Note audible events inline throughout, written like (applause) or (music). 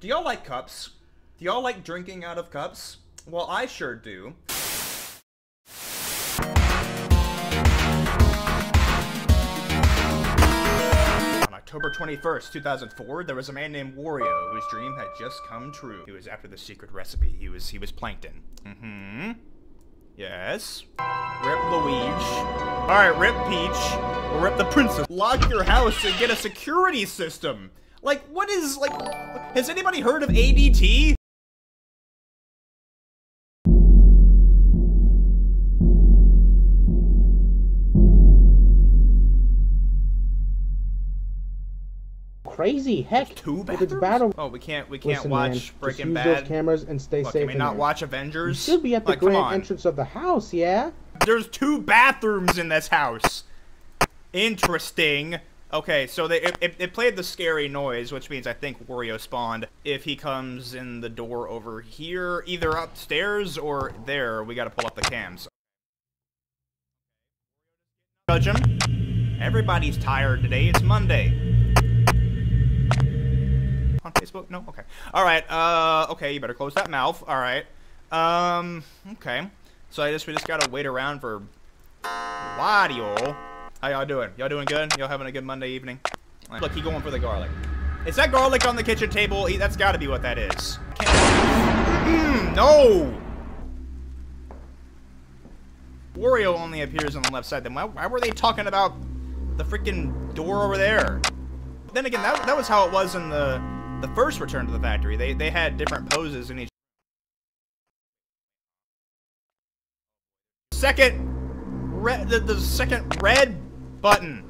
Do y'all like cups? Do y'all like drinking out of cups? Well, I sure do. On October 21st, 2004, there was a man named Wario whose dream had just come true. He was after the secret recipe. He was he was plankton. Mm-hmm. Yes. Rip Luigi. Alright, rip Peach. Rip the princess. Lock your house and get a security system. Like, what is, like, has anybody heard of ADT? Crazy heck! Two with bathrooms? battle. Oh, we can't, we can't Listen, watch man, Breaking use Bad. those cameras and stay Look, safe. can we not there. watch You Avengers? should be at the like, grand entrance of the house, yeah. There's two bathrooms in this house. Interesting. Okay, so they it, it, played the scary noise, which means I think Wario spawned. If he comes in the door over here, either upstairs or there, we gotta pull up the cams. Judge him. Everybody's tired today. It's Monday. On Facebook? No? Okay. Alright, uh, okay, you better close that mouth. Alright. Um, okay. So I guess we just gotta wait around for Wario. How y'all doing? Y'all doing good? Y'all having a good Monday evening? Look, he going for the garlic. Is that garlic on the kitchen table? He- That's gotta be what that is. Mm, no! Wario only appears on the left side. Then why, why were they talking about the freaking door over there? Then again, that, that was how it was in the the first Return to the Factory. They they had different poses in each. Second, red the, the second red button.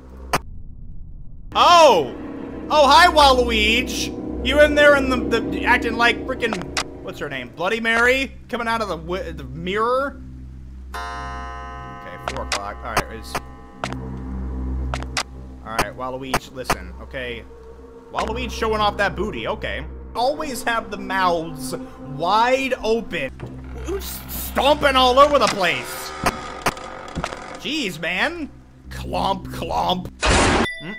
Oh, oh hi Waluigi. You in there in the, the acting like freaking what's her name? Bloody Mary coming out of the the mirror. Okay, four o'clock. All right, is. All right, Waluigi, listen. Okay, Waluigi showing off that booty. Okay, always have the mouths wide open. Who's stomping all over the place? Jeez, man. Clomp, clomp. Hmm?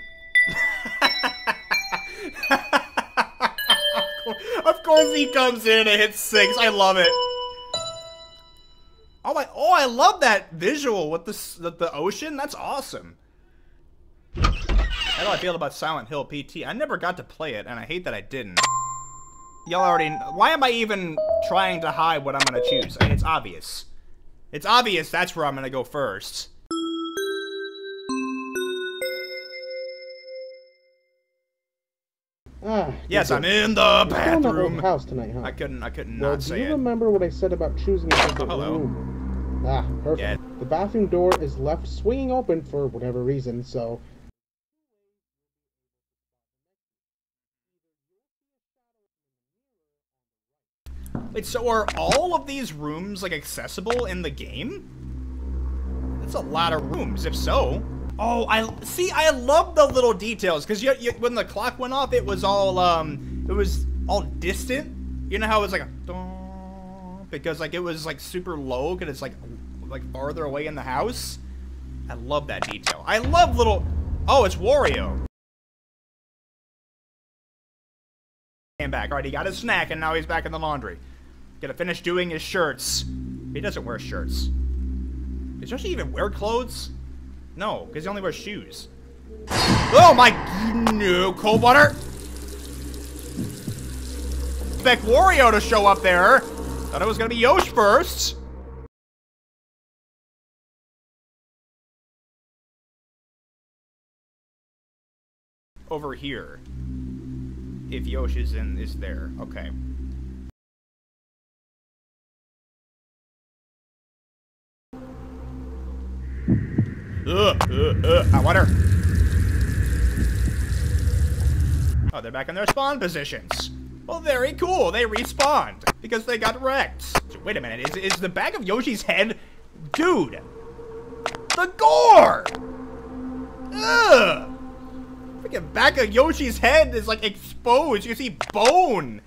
(laughs) of course he comes in and hits six. I love it. Oh my! Oh, I love that visual with the the, the ocean. That's awesome. How do I feel about Silent Hill PT? I never got to play it, and I hate that I didn't. Y'all already. Why am I even trying to hide what I'm gonna choose? It's obvious. It's obvious that's where I'm gonna go first. Ah. Yes, I'm in the You're still in that old bathroom. house tonight, huh? I couldn't. I couldn't well, not do you remember what I said about choosing a different Oh, hello. room? Ah, perfect. Yeah. The bathroom door is left swinging open for whatever reason, so Wait, so are all of these rooms like accessible in the game? That's a lot of rooms. If so, oh, I see. I love the little details because when the clock went off, it was all um, it was all distant. You know how it was like a because like it was like super low because it's like like farther away in the house. I love that detail. I love little. Oh, it's Wario. Came back. All right, he got his snack and now he's back in the laundry. Gotta finish doing his shirts. He doesn't wear shirts. Does Yoshi even wear clothes? No, because he only wears shoes. Oh my no, cold water! Expect Wario to show up there. Thought it was gonna be Yosh first. Over here. If Yosh is in is there. Okay. Uh, uh, ugh, ugh, ugh. I wonder. Oh, they're back in their spawn positions. Well, very cool. They respawned because they got wrecked. Wait a minute. Is, is the back of Yoshi's head... Dude! The gore! Ugh! Freaking back of Yoshi's head is, like, exposed. You see bone.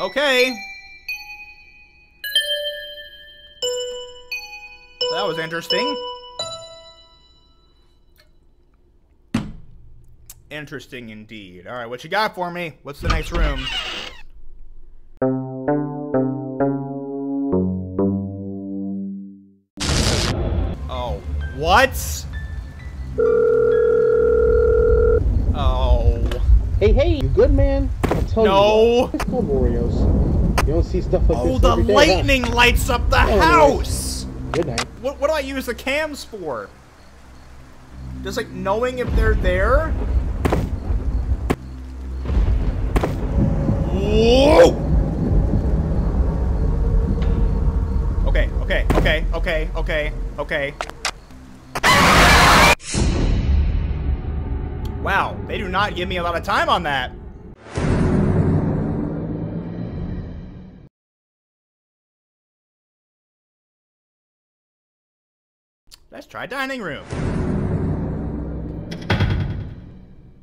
Okay. That was interesting. Interesting indeed. All right, what you got for me? What's the next room? Oh, what? Oh, Hey, hey, you good, man? I'll tell No. (laughs) you. It's Oreos. You don't see stuff like oh, this the every day, huh? lightning lights up the anyways. house. Good night. What, what do I use the cams for? Just like knowing if they're there? Whoa! Okay, okay, okay, okay, okay, okay. Wow, they do not give me a lot of time on that. Let's try dining room.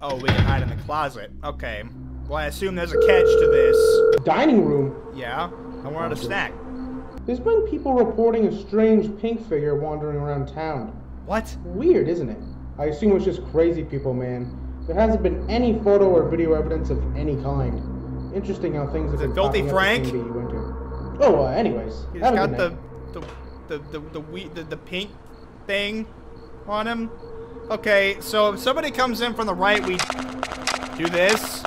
Oh, we can hide in the closet. Okay. Well, I assume there's a catch to this. Dining room. Yeah, I wanted a snack. There's been people reporting a strange pink figure wandering around town. What? Weird, isn't it? I assume it's just crazy people, man. There hasn't been any photo or video evidence of any kind. Interesting how things have Is it been Filthy Frank? the community you went to. Oh, uh, anyways. He's got the, the the the the the, the pink thing on him. Okay, so if somebody comes in from the right, we do this,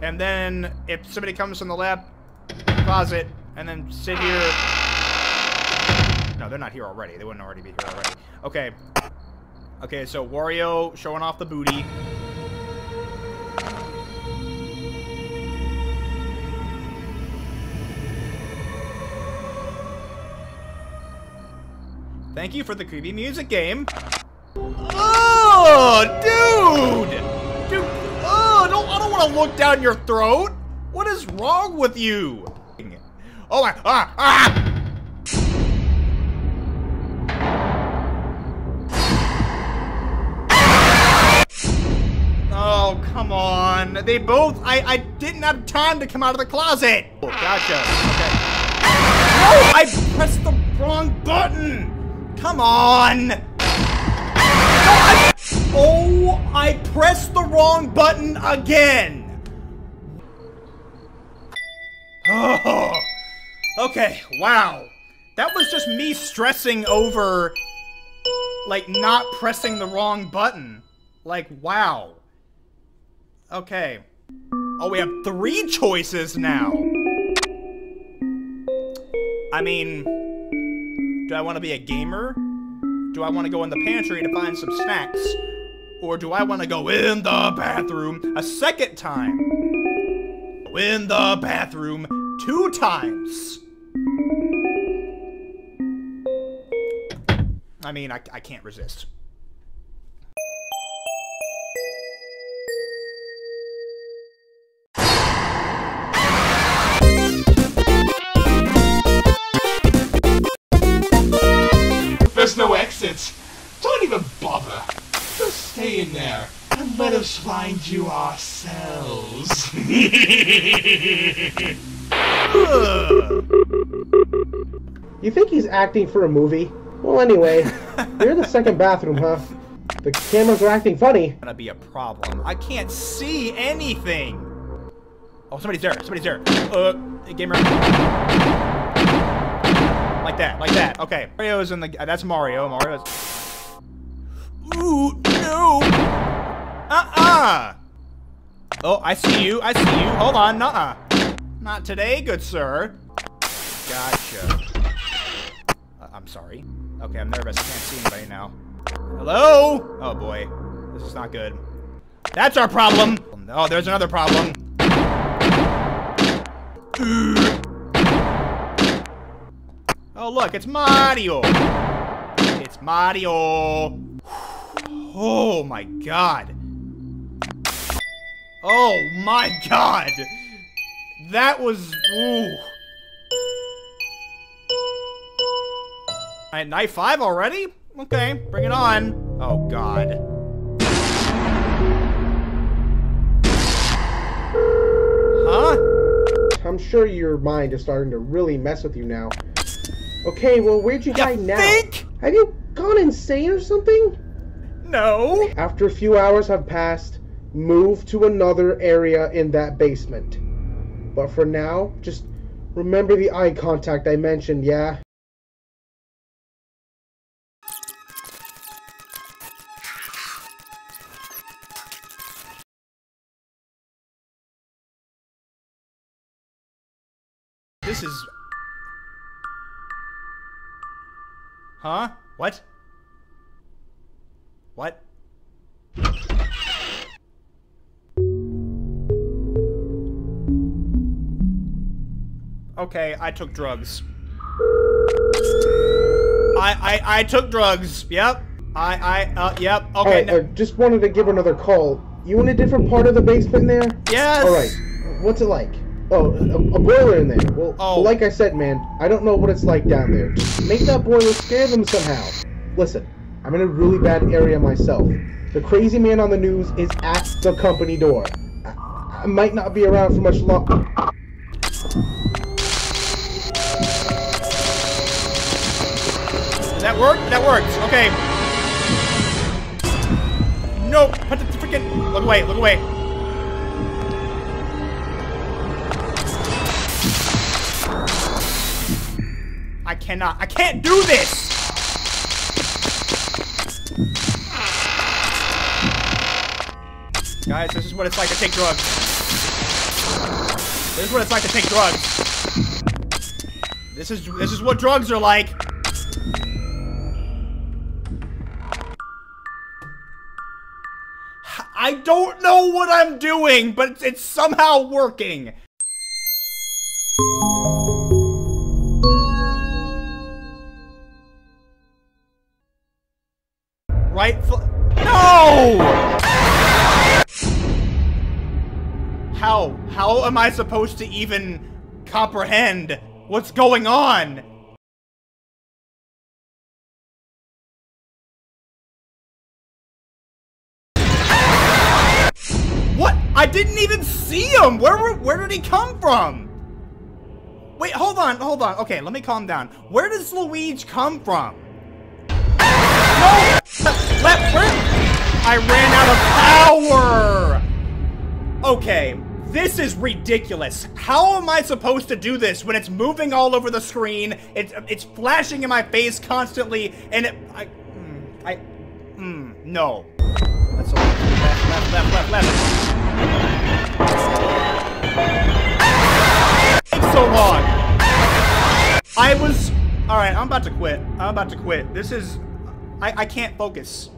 and then if somebody comes from the left, closet, and then sit here. No, they're not here already. They wouldn't already be here already. Okay. Okay, so Wario showing off the booty. Thank you for the creepy music game. Oh, dude! Dude, oh, don't, I don't want to look down your throat. What is wrong with you? Oh my, ah, ah! Oh, come on. They both, I, I didn't have time to come out of the closet. Oh, gotcha. Okay. No, I pressed the wrong button. Come on. Oh, I pressed the wrong button again. Oh, okay. Wow. That was just me stressing over, like, not pressing the wrong button. Like, wow. Okay. Oh, we have three choices now. I mean, do I want to be a gamer? Do I want to go in the pantry to find some snacks? Or do I want to go in the bathroom a second time? In the bathroom two times. I mean, I, I can't resist. Find you ourselves. (laughs) You think he's acting for a movie? Well, anyway, you're in the second bathroom, huh? The cameras are acting funny. gonna be a problem. I can't see anything. Oh, somebody's there. Somebody's there. Uh, hey, gamer. Like that. Like that. Okay. Mario's in the. Uh, that's Mario. Mario's. Ooh no. Uh-uh. Oh, I see you. I see you. Hold on. Nuh-uh. Not today, good sir. Gotcha. Uh, I'm sorry. Okay, I'm nervous. I can't see anybody now. Hello? Oh boy. This is not good. That's our problem! Oh, there's another problem. Oh look, it's Mario! It's Mario! (sighs) Oh my god. Oh my god! That was... Ooh. Alright, night five already? Okay, bring it on. Oh god. Huh? I'm sure your mind is starting to really mess with you now. Okay, well, where'd you You hide now? think? Have you gone insane or something? No. After a few hours have passed, move to another area in that basement. But for now, just remember the eye contact I mentioned, yeah? This is... Huh? What? What? Okay, I took drugs. I I I took drugs. Yep. I I uh yep. Okay. Uh, just wanted to give another call. You in a different part of the basement there? yes. Alright, what's it like? Oh, a, a boiler in there. Well, Oh. well, like I said, man, I don't know what it's like down there. Just make that boiler scare them somehow. Listen, I'm in a really bad area myself. The crazy man on the news is at the company door. I, I might not be around for much longer. That work? That works. Okay. Nope. Put the freaking. Look away. Look away. I cannot. I can't do this. Guys, this is what it's like to take drugs. This is what it's like to take drugs. This is this is what drugs are like. I don't know what I'm doing, but it's somehow working. Right? No! How? How am I supposed to even comprehend what's going on? I didn't even see him. Where were, where did he come from? Wait, hold on, hold on. Okay, let me calm down. Where does Luigi come from? No! Let, where? I ran out of power. Okay, this is ridiculous. How am I supposed to do this when it's moving all over the screen? It's it's flashing in my face constantly, and it, I, mm, I, mm, no. Left, left, left, left, left. So long. I was. All right, I'm about to quit. I'm about to quit. This is. I I can't focus.